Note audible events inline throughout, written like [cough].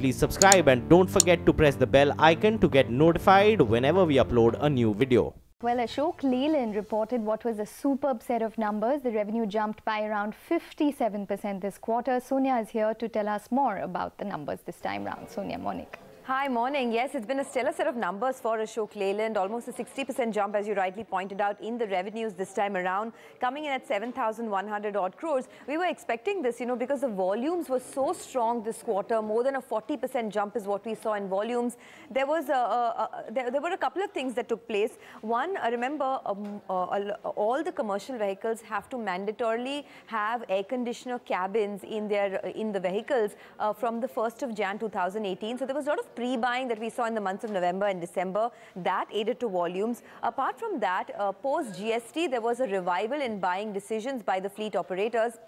Please subscribe and don't forget to press the bell icon to get notified whenever we upload a new video. Well, Ashok Leyland reported what was a superb set of numbers. The revenue jumped by around 57% this quarter. Sonia is here to tell us more about the numbers this time round. Sonia Monik. Hi, morning. Yes, it's been a stellar set of numbers for Ashok Leyland. Almost a 60% jump, as you rightly pointed out, in the revenues this time around, coming in at 7,100 odd crores. We were expecting this, you know, because the volumes were so strong this quarter. More than a 40% jump is what we saw in volumes. There was a, a, a there, there, were a couple of things that took place. One, uh, remember, um, uh, all the commercial vehicles have to mandatorily have air conditioner cabins in their in the vehicles uh, from the 1st of Jan 2018. So there was a lot of pre-buying that we saw in the months of November and December, that aided to volumes. Apart from that, uh, post-GST, there was a revival in buying decisions by the fleet operators.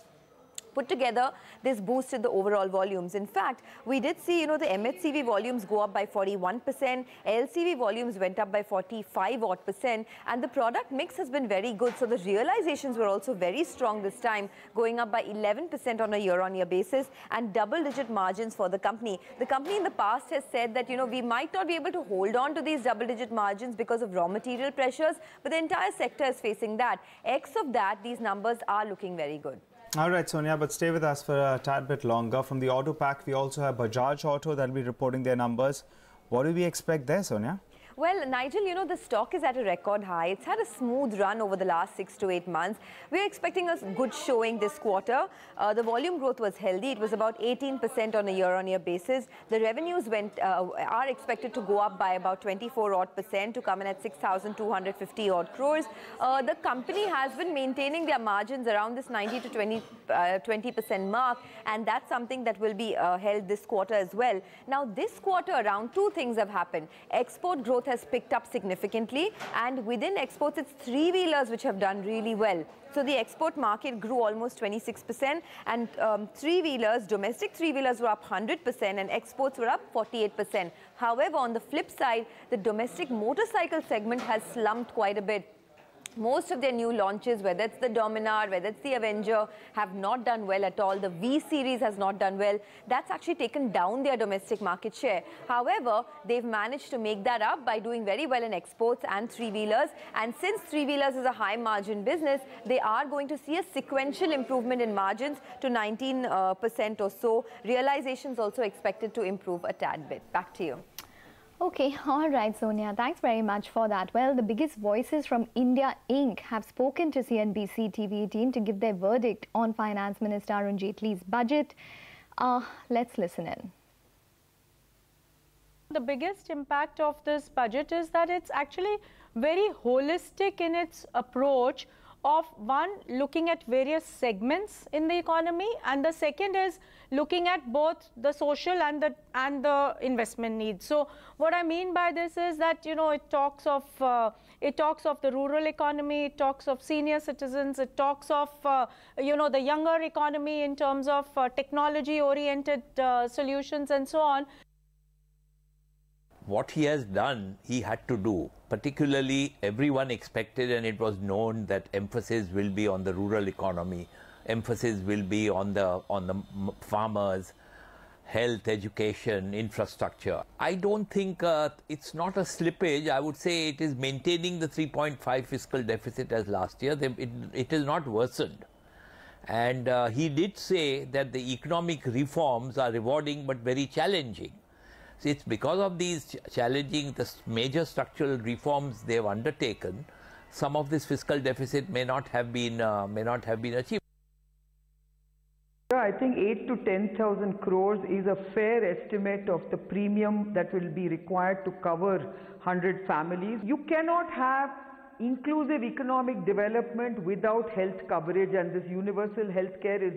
Put together, this boosted the overall volumes. In fact, we did see, you know, the MHCV volumes go up by 41%, LCV volumes went up by 45 odd percent, and the product mix has been very good. So the realizations were also very strong this time, going up by 11% on a year-on-year -year basis and double-digit margins for the company. The company in the past has said that, you know, we might not be able to hold on to these double-digit margins because of raw material pressures, but the entire sector is facing that. X of that, these numbers are looking very good. All right, Sonia, but stay with us for a tad bit longer. From the auto pack, we also have Bajaj Auto that will be reporting their numbers. What do we expect there, Sonia? Well, Nigel, you know, the stock is at a record high. It's had a smooth run over the last six to eight months. We're expecting a good showing this quarter. Uh, the volume growth was healthy. It was about 18% on a year-on-year -year basis. The revenues went uh, are expected to go up by about 24 odd percent to come in at 6,250 odd crores. Uh, the company has been maintaining their margins around this 90 to 20 20% uh, mark, and that's something that will be uh, held this quarter as well. Now, this quarter around two things have happened. Export growth growth has picked up significantly and within exports it's three-wheelers which have done really well. So the export market grew almost 26% and um, three-wheelers, domestic three-wheelers were up 100% and exports were up 48%. However, on the flip side, the domestic motorcycle segment has slumped quite a bit most of their new launches, whether it's the Dominar, whether it's the Avenger, have not done well at all. The V series has not done well. That's actually taken down their domestic market share. However, they've managed to make that up by doing very well in exports and three-wheelers. And since three-wheelers is a high margin business, they are going to see a sequential improvement in margins to 19% uh, or so. Realizations also expected to improve a tad bit. Back to you. Okay, [laughs] all right, Sonia. Thanks very much for that. Well, the biggest voices from India Inc. have spoken to CNBC TV18 to give their verdict on Finance Minister Arun Jaitley's budget. Uh, let's listen in. The biggest impact of this budget is that it's actually very holistic in its approach of one looking at various segments in the economy and the second is looking at both the social and the and the investment needs. So what i mean by this is that you know it talks of uh, it talks of the rural economy it talks of senior citizens it talks of uh, you know the younger economy in terms of uh, technology oriented uh, solutions and so on what he has done he had to do. Particularly everyone expected and it was known that emphasis will be on the rural economy emphasis will be on the on the farmers health education infrastructure. I don't think uh, it's not a slippage. I would say it is maintaining the 3.5 fiscal deficit as last year. It, it is not worsened. And uh, he did say that the economic reforms are rewarding but very challenging It's because of these challenging, the major structural reforms they have undertaken, some of this fiscal deficit may not have been uh, may not have been achieved. I think 8 to 10,000 crores is a fair estimate of the premium that will be required to cover 100 families. You cannot have inclusive economic development without health coverage and this universal health care is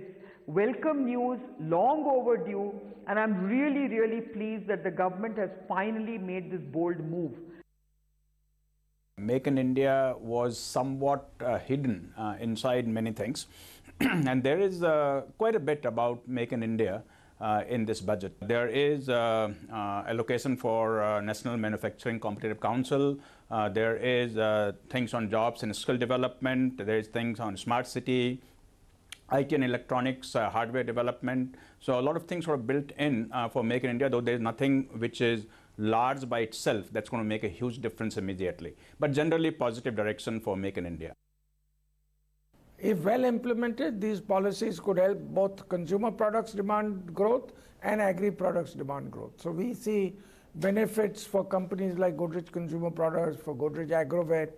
welcome news, long overdue, and I'm really, really pleased that the government has finally made this bold move. Make in India was somewhat uh, hidden uh, inside many things. [clears throat] and there is uh, quite a bit about Make in India uh, in this budget. There is uh, uh, allocation for National Manufacturing Competitive Council. there is things on jobs and skill development. There is things on smart city, IT and electronics, uh, hardware development. So a lot of things are built in uh, for Make in India, though there's nothing which is large by itself that's going to make a huge difference immediately. But generally positive direction for Make in India. If well implemented, these policies could help both consumer products demand growth and agri products demand growth. So we see benefits for companies like Godrej Consumer Products, for Godrej Agrovet,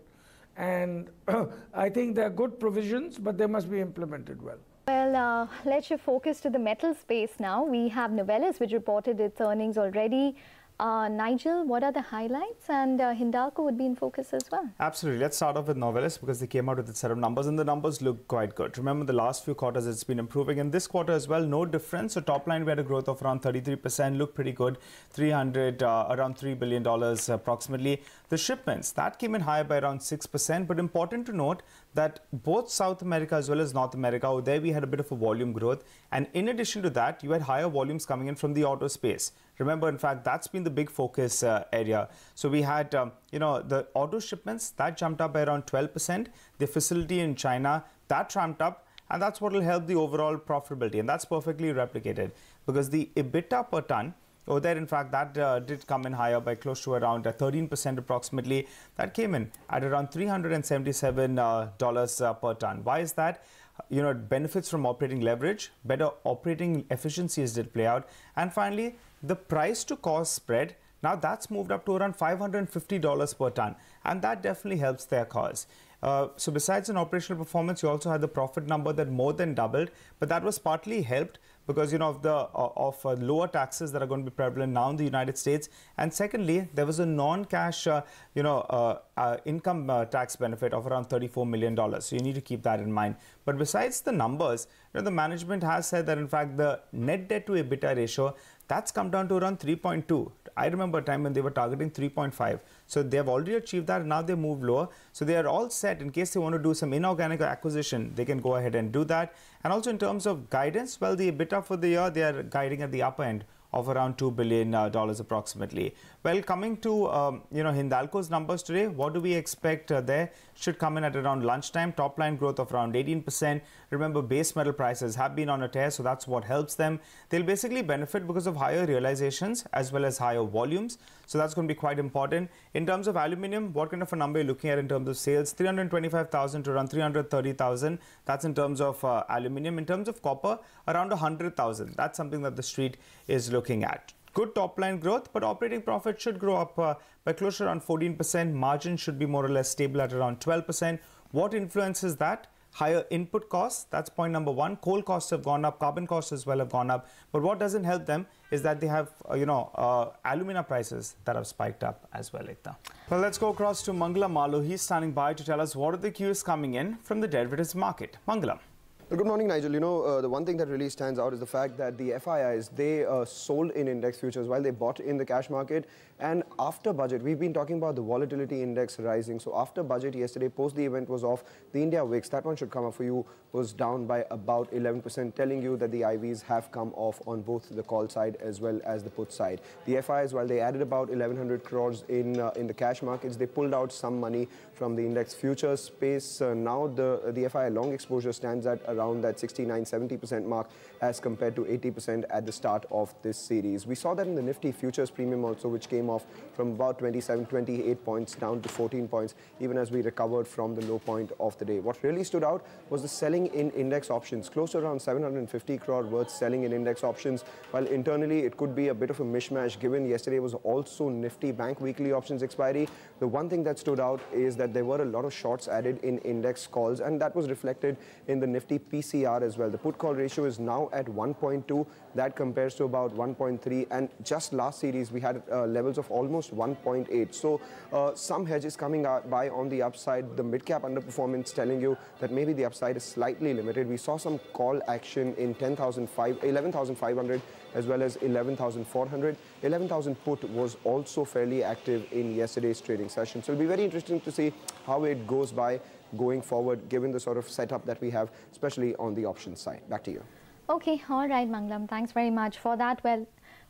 and [coughs] I think they're good provisions, but they must be implemented well. Well, uh, let's shift focus to the metal space now. We have Novelis, which reported its earnings already. Uh, Nigel, what are the highlights? And uh, Hindalco would be in focus as well. Absolutely. Let's start off with Novelis because they came out with a set of numbers and the numbers look quite good. Remember, the last few quarters it's been improving, and this quarter as well, no difference. So, top line, we had a growth of around 33%, looked pretty good. 300, uh, around $3 billion approximately. The shipments, that came in higher by around 6%. But important to note that both South America as well as North America, there we had a bit of a volume growth. And in addition to that, you had higher volumes coming in from the auto space. Remember, in fact, that's been the big focus uh, area. So we had, um, you know, the auto shipments that jumped up by around 12%. The facility in China that ramped up, and that's what will help the overall profitability. And that's perfectly replicated because the EBITDA per ton. Oh, there, in fact, that uh, did come in higher by close to around 13% uh, approximately. That came in at around $377 uh, uh, per ton. Why is that? You know, benefits from operating leverage, better operating efficiencies did play out. And finally, the price to cost spread now that's moved up to around $550 per ton, and that definitely helps their cause. Uh, so besides an operational performance, you also had the profit number that more than doubled, but that was partly helped because you know of the uh, of uh, lower taxes that are going to be prevalent now in the United States, and secondly, there was a non-cash uh, you know uh, uh, income tax benefit of around 34 million dollars. So you need to keep that in mind. But besides the numbers, you know, the management has said that in fact the net debt to EBITDA ratio that's come down to around 3.2. I remember a time when they were targeting 3.5. So they have already achieved that. Now they move lower. So they are all set in case they want to do some inorganic acquisition. They can go ahead and do that. And also in terms of guidance, well, the EBITDA for the year, they are guiding at the upper end of around $2 billion uh, approximately. Well, coming to, um, you know, Hindalco's numbers today, what do we expect uh, there? Should come in at around lunchtime, top line growth of around 18%. Remember, base metal prices have been on a tear, so that's what helps them. They'll basically benefit because of higher realizations as well as higher volumes. So that's going to be quite important. In terms of aluminium, what kind of a number you're looking at in terms of sales? 325,000 to around 330,000. That's in terms of uh, aluminium. In terms of copper, around 100,000. That's something that the street is looking at. Good top line growth, but operating profit should grow up uh, by close to around 14%. Margin should be more or less stable at around 12%. What influences that? higher input costs. That's point number one. Coal costs have gone up, carbon costs as well have gone up. But what doesn't help them is that they have, uh, you know, uh, alumina prices that have spiked up as well, Ekta. Well, let's go across to Mangalam Maloo. He's standing by to tell us what are the cues coming in from the derivatives market. Mangalam. Good morning, Nigel. You know, uh, the one thing that really stands out is the fact that the FIIs, they uh, sold in index futures while they bought in the cash market. And after budget, we've been talking about the volatility index rising. So after budget yesterday, post the event was off, the India VIX, that one should come up for you, was down by about 11%, telling you that the IVs have come off on both the call side as well as the put side. The FIs, while they added about 1100 crores in uh, in the cash markets, they pulled out some money from the index futures space. Uh, now the, the FI long exposure stands at around that 69, 70% mark as compared to 80% at the start of this series. We saw that in the Nifty futures premium also, which came off from about 27, 28 points down to 14 points, even as we recovered from the low point of the day. What really stood out was the selling in index options, close to around 750 crore worth selling in index options, while internally it could be a bit of a mishmash given yesterday was also Nifty Bank weekly options expiry. The one thing that stood out is that there were a lot of shorts added in index calls, and that was reflected in the Nifty PCR as well. The put call ratio is now at 1.2. That compares to about 1.3. And just last series, we had uh, levels of almost 1.8. So uh, some hedges coming by on the upside. The mid-cap underperformance telling you that maybe the upside is slightly limited. We saw some call action in 11,500 as well as 11,400. 11,000 put was also fairly active in yesterday's trading session. So it'll be very interesting to see how it goes by going forward, given the sort of setup that we have, especially on the options side. Back to you. Okay, all right, Mangalam. Thanks very much for that. Well,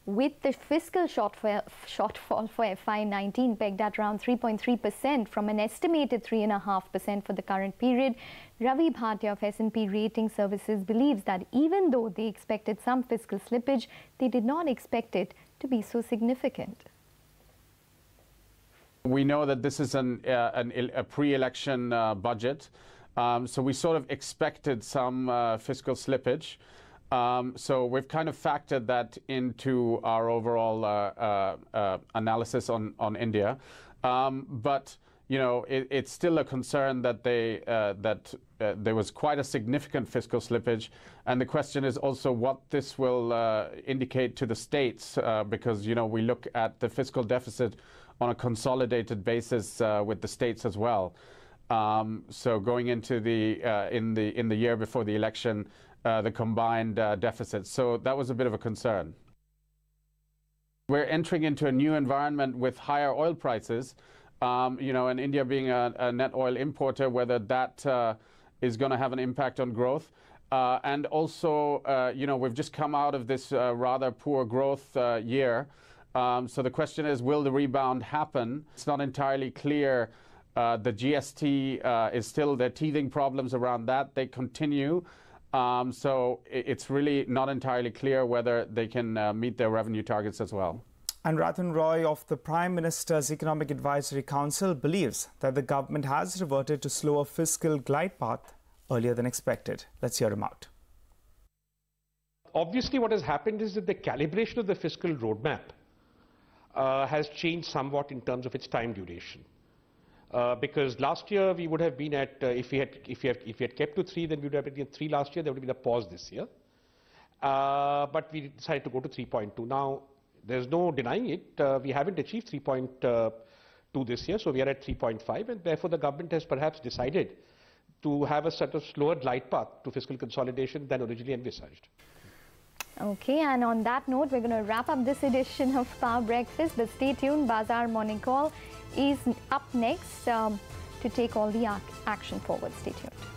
with the fiscal shortfall, shortfall for FY19 pegged at around 3.3% from an estimated 3.5% for the current period. Ravi Bhatia of S&P Rating Services believes that even though they expected some fiscal slippage, they did not expect it to be so significant. We know that this is an, uh, an a pre-election uh, budget, um, so we sort of expected some uh, fiscal slippage. Um, so we've kind of factored that into our overall uh, uh, uh, analysis on, on India. Um, but you know, it, it's still a concern that they that there was quite a significant fiscal slippage, and the question is also what this will indicate to the states, because you know we look at the fiscal deficit on a consolidated basis uh, with the states as well. Um, so going into the uh, in the in the year before the election, uh, the combined uh, deficit. So that was a bit of a concern. We're entering into a new environment with higher oil prices. Um, you know, and India being a, a net oil importer, whether that uh, is going to have an impact on growth. Uh, and also, you know, we've just come out of this rather poor growth year. Um, so the question is, will the rebound happen? It's not entirely clear. Uh, the GST uh, is still, there teething problems around that. They continue. Um, so it's really not entirely clear whether they can uh, meet their revenue targets as well. And Rathin Roy of the Prime Minister's Economic Advisory Council believes that the government has reverted to slower fiscal glide path earlier than expected. Let's hear him out. Obviously, what has happened is that the calibration of the fiscal roadmap uh, has changed somewhat in terms of its time duration. Uh, because last year we would have been at, uh, if, we had, if, we had, if we had kept to 3, then we would have been at 3 last year, there would have been a pause this year. Uh, but we decided to go to 3.2. Now, there's no denying it, uh, we haven't achieved 3.2 this year, so we are at 3.5, and therefore the government has perhaps decided to have a sort of slower glide path to fiscal consolidation than originally envisaged. Okay, and on that note, we're going to wrap up this edition of Power Breakfast. But stay tuned, Bazaar Morning Call is up next um, to take all the action forward. Stay tuned.